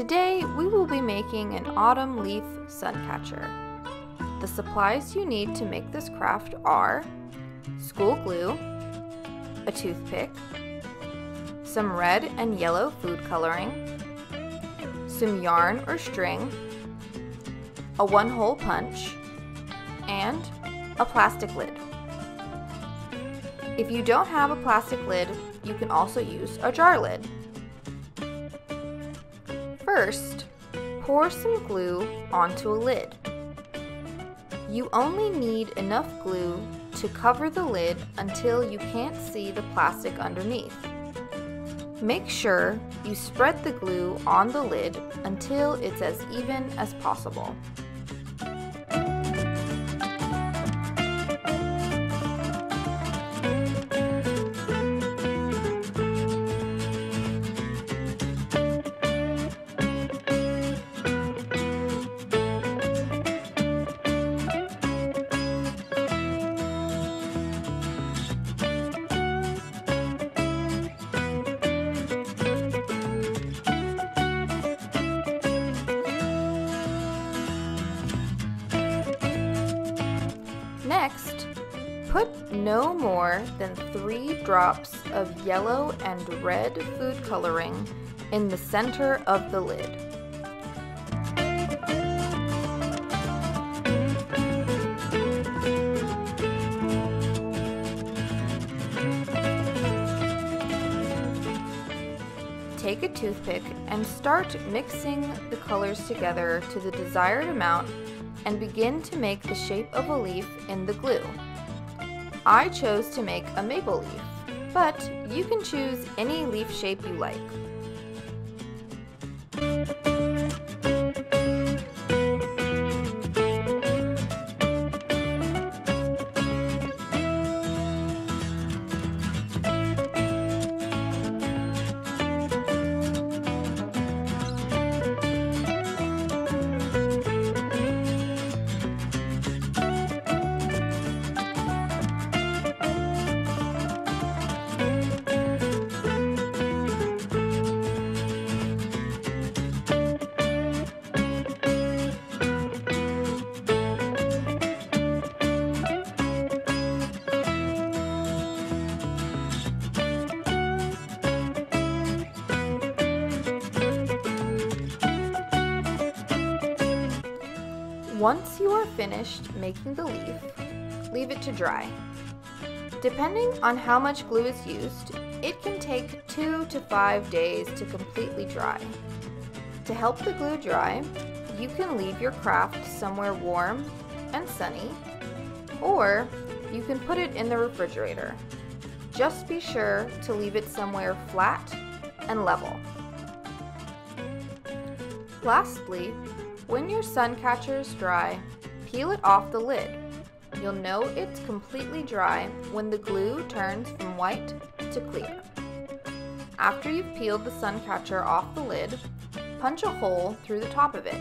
Today we will be making an autumn leaf sun catcher. The supplies you need to make this craft are school glue, a toothpick, some red and yellow food coloring, some yarn or string, a one-hole punch, and a plastic lid. If you don't have a plastic lid, you can also use a jar lid. First, pour some glue onto a lid. You only need enough glue to cover the lid until you can't see the plastic underneath. Make sure you spread the glue on the lid until it's as even as possible. Next, put no more than three drops of yellow and red food coloring in the center of the lid. Take a toothpick and start mixing the colors together to the desired amount and begin to make the shape of a leaf in the glue. I chose to make a maple leaf, but you can choose any leaf shape you like. Once you are finished making the leaf, leave it to dry. Depending on how much glue is used, it can take two to five days to completely dry. To help the glue dry, you can leave your craft somewhere warm and sunny, or you can put it in the refrigerator. Just be sure to leave it somewhere flat and level. Lastly, when your sun catcher is dry, peel it off the lid. You'll know it's completely dry when the glue turns from white to clear. After you've peeled the sun catcher off the lid, punch a hole through the top of it.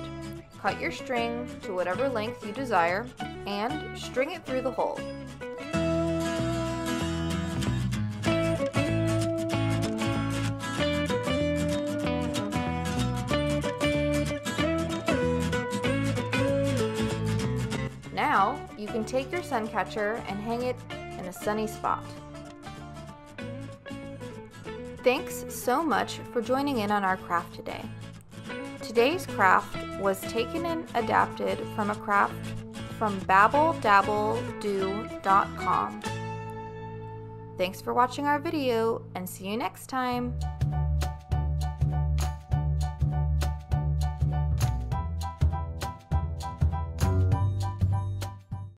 Cut your string to whatever length you desire and string it through the hole. Now, you can take your sun catcher and hang it in a sunny spot. Thanks so much for joining in on our craft today. Today's craft was taken and adapted from a craft from babbledabbledo.com. Thanks for watching our video and see you next time.